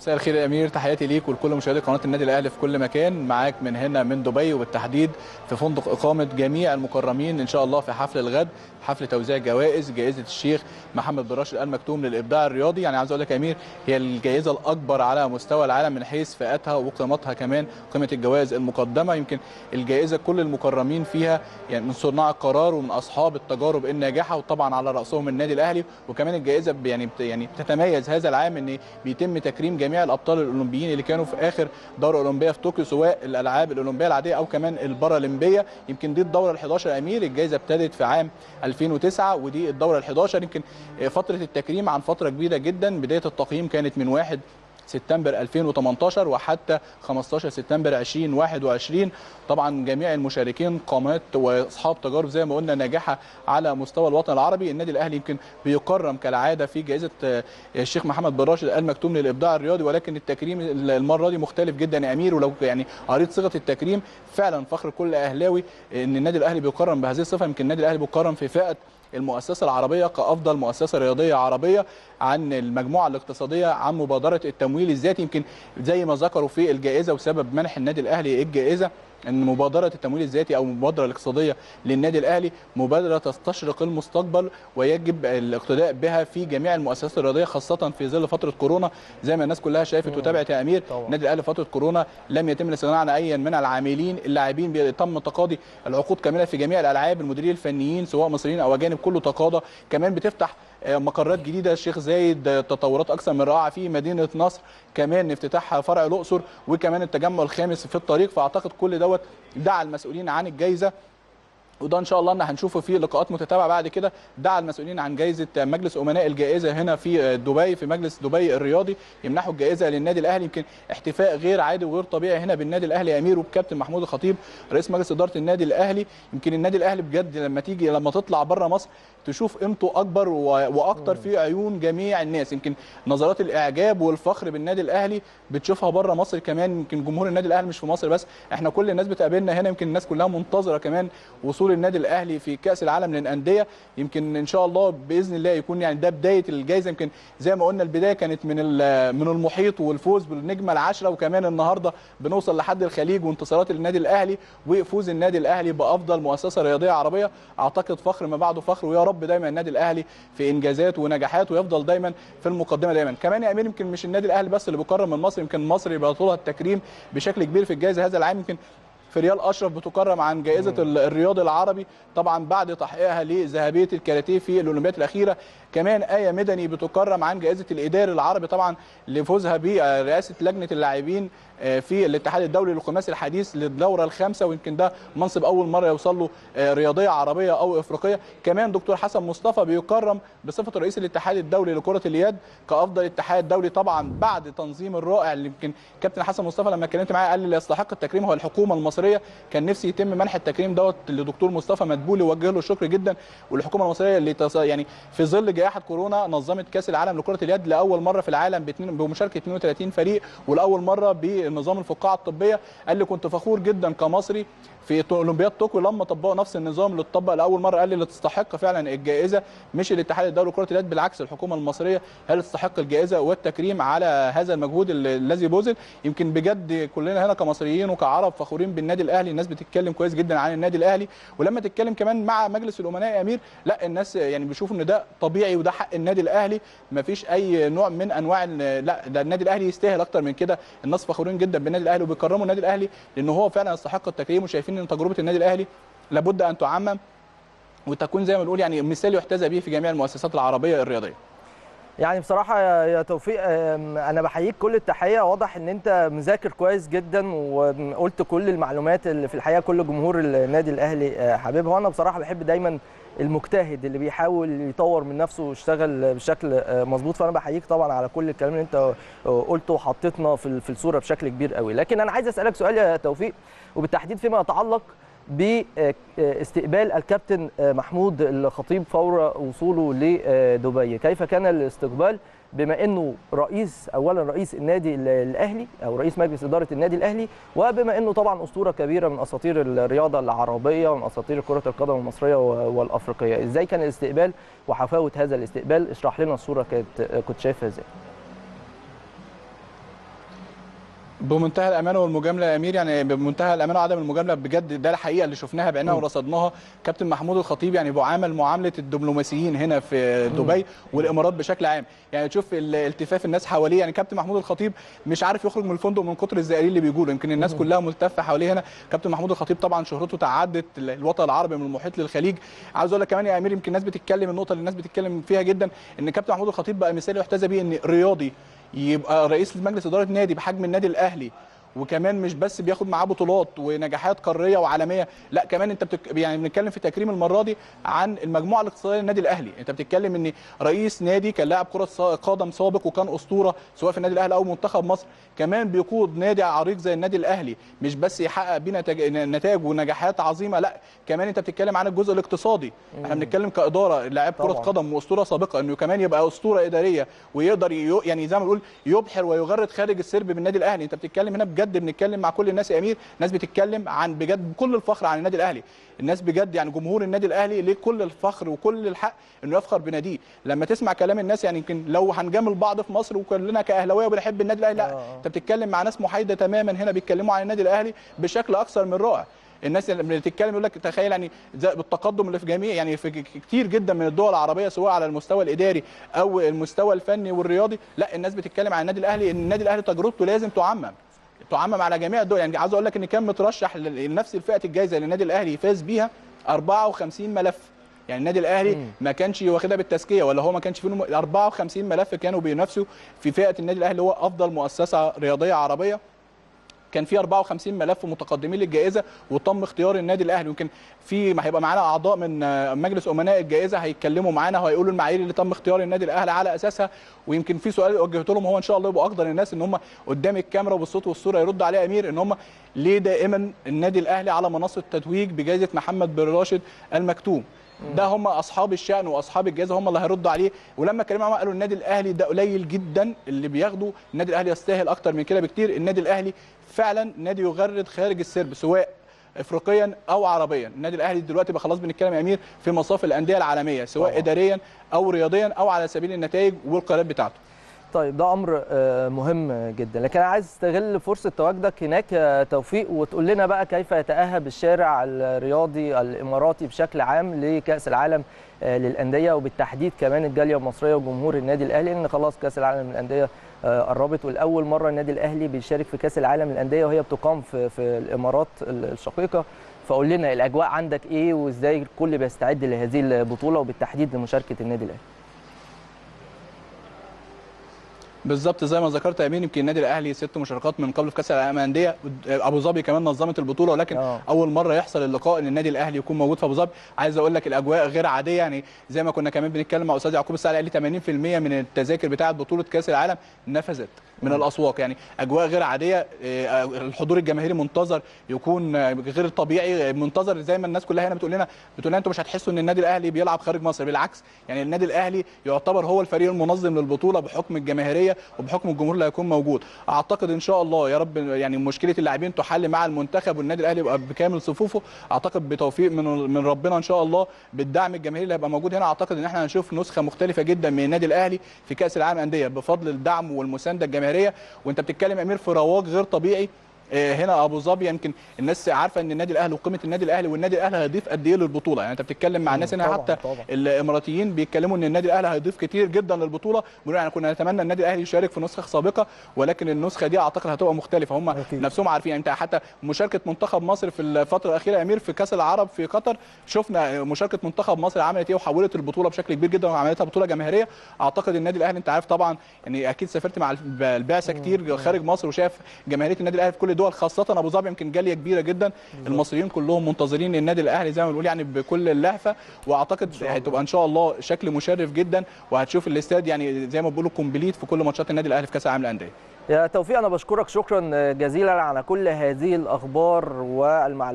مساء الخير يا أمير تحياتي ليك ولكل مشاهدي قناة النادي الأهلي في كل مكان. معاك من هنا من دبي وبالتحديد في فندق إقامة جميع المكرمين إن شاء الله في حفل الغد حفل توزيع جوائز جائزة الشيخ محمد بن راشد ال مكتوم للإبداع الرياضي. يعني عاوز أقول لك يا أمير هي الجائزة الأكبر على مستوى العالم من حيث فئاتها وقيمتها كمان قيمة الجوائز المقدمة. يمكن الجائزة كل المكرمين فيها يعني من صناع القرار ومن أصحاب التجارب الناجحة وطبعا على رأسهم النادي الأهلي. وكمان الجائزة يعني يعني بتتميز هذا العام إن بيتم تكريم جميع الأبطال الأولمبيين اللي كانوا في آخر دوره أولمبية في طوكيو سواء الألعاب الأولمبية العادية أو كمان البارالمبية. يمكن دي الدورة ال11 يا أمير الجائزه ابتدت في عام 2009 ودي الدورة ال11 يمكن فترة التكريم عن فترة كبيرة جدا بداية التقييم كانت من 1 سبتمبر 2018 وحتى 15 سبتمبر 2021 طبعا جميع المشاركين قامات وأصحاب تجارب زي ما قلنا ناجحة على مستوى الوطن العربي. النادي الأهلي يمكن بيكرم كالعادة في جائزة الشيخ محمد بن راشد ال مكتوم للإبداع الرياضي ولكن التكريم المرة دي مختلف جدا يا أمير. ولو يعني قريت صيغة التكريم فعلا فخر كل أهلاوي إن النادي الأهلي بيكرم بهذه الصفة. يمكن النادي الأهلي بيكرم في فئة المؤسسة العربية كأفضل مؤسسة رياضية عربية عن المجموعة الاقتصادية عن مبادرة التمويل الذاتي. يمكن زي ما ذكروا في الجائزة وسبب منح النادي الأهلي الجائزة إن مبادرة التمويل الذاتي أو المبادرة الاقتصادية للنادي الأهلي مبادرة تستشرق المستقبل ويجب الاقتداء بها في جميع المؤسسات الرياضية خاصة في ظل فترة كورونا. زي ما الناس كلها شافت وتابعت يا أمير النادي الأهلي فترة كورونا لم يتم الاستغناء عن أي من العاملين اللاعبين تم تقاضي العقود كاملة في جميع الألعاب المديرين الفنيين سواء مصريين أو أجانب كله تقاضى. كمان بتفتح مقرات جديدة. الشيخ زايد تطورات أكثر من رائعة في مدينة نصر. كمان افتتاح فرع الأقصر وكمان التجمع الخامس في الطريق. فأعتقد كل دوت دعا المسؤولين عن الجائزه وده إن شاء الله إن هنشوفه في لقاءات متتابعة بعد كده. دعا المسؤولين عن جائزة مجلس أمناء الجائزة هنا في دبي في مجلس دبي الرياضي. يمنحوا الجائزة للنادي الأهلي. يمكن احتفاء غير عادي وغير طبيعي هنا بالنادي الأهلي. أمير وبكابتن محمود الخطيب رئيس مجلس إدارة النادي الأهلي. يمكن النادي الأهلي بجد لما تيجي لما تطلع بره مصر تشوف قيمته أكبر وأكتر في عيون جميع الناس. يمكن نظرات الإعجاب والفخر بالنادي الأهلي بتشوفها بره مصر كمان. يمكن جمهور النادي الأهلي مش في مصر بس. إحنا كل الناس بتقابلنا هنا. يمكن الناس كلها منتظرة كمان وصول النادي الأهلي في كأس العالم للأندية. يمكن إن شاء الله بإذن الله يكون يعني ده بداية الجائزه يمكن زي ما قلنا البداية كانت من من المحيط والفوز بالنجمة العشره وكمان النهارده بنوصل لحد الخليج وانتصارات النادي الأهلي وفوز النادي الأهلي بأفضل مؤسسة رياضية عربية. أعتقد فخر ما بعده فخر ويا رب دايما النادي الأهلي في إنجازات ونجاحات ويفضل دايما في المقدمة دايما. كمان يا أمير يمكن مش النادي الأهلي بس اللي بيكرم من مصر يمكن مصر يبقى طولها التكريم بشكل كبير في الجائزه هذا العام. يمكن في ريال أشرف بتكرم عن جائزة الرياضي العربي طبعا بعد تحقيقها لذهبية الكاراتيه في الاولمبياد الأخيرة. كمان آية مدني بتكرم عن جائزة الاداري العربي طبعا لفوزها برئاسة لجنة اللاعبين في الاتحاد الدولي للخماسي الحديث للدورة الخامسة ويمكن ده منصب أول مرة يوصل له رياضية عربية أو إفريقية. كمان دكتور حسن مصطفى بيكرم بصفة رئيس الاتحاد الدولي لكرة اليد كأفضل اتحاد دولي طبعا بعد تنظيم الرائع اللي يمكن كابتن حسن مصطفى لما اتكلمت معاه قال لي يستحق التكريم هو الحكومة المصرية. كان نفسي يتم منح التكريم دوت لدكتور مصطفى مدبولي وجه له الشكر جدا. والحكومة المصرية اللي تص... يعني في ظل جائحة كورونا نظمت كأس العالم لكرة اليد لأول مرة في العالم بمشاركة 32 فريق ولاول مرة بنظام الفقاعة الطبية قال لي كنت فخور جدا كمصري في أولمبياد طوكيو لما طبقوا نفس النظام اللي اتطبق لأول مرة. قال لي اللي تستحق فعلا الجائزة. مش الاتحاد الدولي لكرة اليد بالعكس الحكومة المصرية اللي تستحق الجائزة والتكريم على هذا المجهود الذي بذل. يمكن بجد كلنا هنا كمصريين وكعرب فخورين بالنادي الأهلي. الناس بتتكلم كويس جدا عن النادي الأهلي. ولما تتكلم كمان مع مجلس الأمناء يا أمير لا الناس يعني بيشوفوا إن ده طبيعي وده حق النادي الأهلي. ما فيش أي نوع من أنواع لا ده النادي الأهلي يستاهل أكتر من كده. الناس فخورين جدا بالنادي الأهلي وبيكرموا النادي الأهلي لأن هو فعلا يستحق التكريم وشايفين إن تجربة النادي الأهلي لابد أن تعمم وتكون زي ما بنقول يعني مثال يحتذى به في جميع المؤسسات العربية الرياضية. يعني بصراحة يا توفيق أنا بحييك كل التحية. واضح إن أنت مذاكر كويس جدا وقلت كل المعلومات اللي في الحقيقة كل جمهور النادي الأهلي حبيبها وأنا بصراحة بحب دايما المجتهد اللي بيحاول يطور من نفسه ويشتغل بشكل مظبوط. فأنا بحييك طبعا على كل الكلام اللي أنت قلته وحطيتنا في الصورة بشكل كبير قوي. لكن أنا عايز أسألك سؤال يا توفيق وبالتحديد فيما يتعلق باستقبال الكابتن محمود الخطيب فور وصوله لدبي. كيف كان الاستقبال بما انه رئيس اولا رئيس النادي الأهلي أو رئيس مجلس إدارة النادي الأهلي وبما انه طبعا أسطورة كبيرة من أساطير الرياضة العربية ومن أساطير كرة القدم المصرية والأفريقية. إزاي كان الاستقبال وحفاوة هذا الاستقبال؟ اشرح لنا الصورة كانت كنت شايفها إزاي. بمنتهى الامانه والمجاملة يا أمير يعني بمنتهى الامانه وعدم المجاملة بجد ده الحقيقة اللي شفناها بعيننا ورصدناها. كابتن محمود الخطيب يعني بيعامل معاملة الدبلوماسيين هنا في دبي والإمارات بشكل عام. يعني تشوف ال- التفاف الناس حواليه. يعني كابتن محمود الخطيب مش عارف يخرج من الفندق من كتر الزائرين اللي بيجوا يمكن الناس كلها ملتفة حواليه هنا. كابتن محمود الخطيب طبعا شهرته تعدت ال- الوطن العربي من المحيط للخليج. عاوز أقول لك كمان يا أمير يمكن الناس بتتكلم النقطة اللي الناس بتتكلم فيها جدا إن كابتن محمود الخطيب بقى مثال يحتذى بيه إن رياضي يبقى رئيس مجلس إدارة نادي بحجم النادي الأهلي. وكمان مش بس بياخد معاه بطولات ونجاحات قارية وعالمية لا كمان انت بتك... يعني بنتكلم في تكريم المرة دي عن المجموعة الاقتصادية للنادي الأهلي. انت بتتكلم ان رئيس نادي كان لاعب كرة قدم سابق وكان أسطورة سواء في النادي الأهلي أو منتخب مصر. كمان بيقود نادي عريق زي النادي الأهلي مش بس يحقق بيه نتاج... نتائج ونجاحات عظيمة لا كمان انت بتتكلم عن الجزء الاقتصادي. إحنا بنتكلم كإدارة لاعب كرة. قدم وأسطورة سابقة إنه كمان يبقى أسطورة إدارية ويقدر ي... يعني زي ما بنقول يبحر ويغرد خارج السرب بالنادي الأهلي. انت بتتكلم هنا بجد بنتكلم مع كل الناس يا أمير ناس بتتكلم عن بجد بكل الفخر عن النادي الأهلي. الناس بجد يعني جمهور النادي الأهلي ليه كل الفخر وكل الحق إنه يفخر بناديه. لما تسمع كلام الناس يعني يمكن لو هنجامل بعض في مصر وكلنا كأهلاوية وبنحب النادي الأهلي لا. آه. أنت بتتكلم مع ناس محايدة تماما هنا بيتكلموا عن النادي الأهلي بشكل أكثر من رائع. الناس اللي بتتكلم يقول لك تخيل يعني بالتقدم اللي في جميع يعني في كتير جدا من الدول العربية سواء على المستوى الإداري أو المستوى الفني والرياضي لا الناس بتتكلم عن النادي الأهلي إن النادي الأهلي تجربته لازم تعمم. تعمم على جميع الدول. يعني عاوز أقول لك إن كان مترشح لنفس الفئة الجائزه اللي النادي الأهلي فاز بيها 54 ملف. يعني النادي الأهلي مم. ما كانش واخدها بالتزكية ولا هو ما كانش فيهم 54 ملف كانوا بينافسوا في فئة النادي الأهلي هو أفضل مؤسسة رياضية عربية. كان في 54 ملف متقدمين للجائزة وتم اختيار النادي الأهلي. يمكن في ما هيبقى معانا أعضاء من آه، مجلس أمناء الجائزة هيتكلموا معانا وهيقولوا المعايير اللي تم اختيار النادي الأهلي على أساسها. ويمكن في سؤال وجهته لهم هو إن شاء الله يبقوا أقدر الناس إن هم قدام الكاميرا وبالصوت والصورة يرد عليه أمير إن هم ليه دائما النادي الأهلي على منصة التتويج بجائزة محمد بن راشد المكتوم. ده هم أصحاب الشأن وأصحاب الجائزه هم اللي هيردوا عليه. ولما اتكلموا معاهم قالوا النادي الأهلي ده قليل جدا اللي بياخده النادي الأهلي يستاهل أكتر من كده بكتير. النادي الأهلي فعلا نادي يغرد خارج السرب سواء افريقيا أو عربيا. النادي الأهلي دلوقتي بقى خلاص بنتكلم يا أمير في مصاف الأندية العالمية سواء طبعاً. اداريا أو رياضيا أو على سبيل النتائج والقرارات بتاعته. طيب ده أمر آه، مهم جدا. لكن أنا عايز أستغل فرصة تواجدك هناك يا توفيق وتقول لنا بقى كيف يتأهب الشارع الرياضي الإماراتي بشكل عام لكأس العالم آه، للأندية وبالتحديد كمان الجالية المصرية وجمهور النادي الأهلي لأن خلاص كأس العالم للأندية آه، قربت والأول مرة النادي الأهلي بيشارك في كأس العالم للأندية وهي بتقام في في الإمارات الشقيقة. فقول لنا الأجواء عندك إيه وإزاي الكل بيستعد لهذه البطولة وبالتحديد لمشاركة النادي الأهلي. بالظبط زي ما ذكرت يا امين يمكن النادي الاهلي ست مشاركات من قبل في كأس العالم للأندية. ابو ظبي كمان نظمت البطولة ولكن آه. أول مرة يحصل اللقاء إن النادي الاهلي يكون موجود في ابو ظبي. عايز أقول لك الأجواء غير عادية يعني زي ما كنا كمان بنتكلم مع أستاذ يعقوب السعد قال لي 80% من التذاكر بتاعة بطولة كأس العالم نفذت من الأسواق. يعني أجواء غير عادية آه، الحضور الجماهيري منتظر يكون غير طبيعي منتظر زي ما الناس كلها هنا بتقول لنا بتقول لنا أنتوا مش هتحسوا إن النادي الأهلي بيلعب خارج مصر. بالعكس يعني النادي الأهلي يعتبر هو الفريق المنظم للبطولة بحكم الجماهيرية. وبحكم الجمهور اللي هيكون موجود. أعتقد إن شاء الله يا رب يعني مشكلة اللاعبين تحل مع المنتخب والنادي الأهلي يبقى بكامل صفوفه. أعتقد بتوفيق من من ربنا إن شاء الله بالدعم الجماهيري اللي هيبقى موجود هنا. أعتقد إن إحنا هنشوف نسخة مختلفة جدا من النادي الأهلي في كأس العالم انديه بفضل الدعم والمساندة الجماهيرية. وأنت بتتكلم أمير في رواج غير طبيعي. هنا أبو ظبي يمكن الناس عارفة إن النادي الأهلي وقيمة النادي الأهلي والنادي الأهلي هيضيف قد إيه للبطولة. يعني أنت بتتكلم مع الناس هنا حتى طبعاً. الإماراتيين بيتكلموا إن النادي الأهلي هيضيف كتير جدا للبطولة. بيقولوا يعني كنا نتمنى النادي الأهلي يشارك في نسخة سابقة ولكن النسخة دي أعتقد هتبقى مختلفة. هم أكيد. نفسهم عارفين. يعني أنت حتى مشاركة منتخب مصر في الفترة الأخيرة أمير في كأس العرب في قطر شفنا مشاركة منتخب مصر عملت إيه وحولت البطولة بشكل كبير جدا وعملتها بطولة جماهيرية. أعتقد النادي الأهلي أنت عارف طبعا يعني أكيد سافرت مع الب- البعثة كتير خارج مصر وشاف جماهيرية النادي الأهلي في كل الدول خاصة أبو ظبي يمكن جالية كبيرة جدا. المصريين كلهم منتظرين النادي الأهلي زي ما بنقول يعني بكل اللهفة. وأعتقد هتبقى إن شاء الله شكل مشرف جدا وهتشوف الاستاد يعني زي ما بيقولوا كومبليت في كل ماتشات النادي الأهلي في كأس العالم للأندية. يا توفيق أنا بشكرك. شكرا جزيلا على كل هذه الأخبار والمعلومات.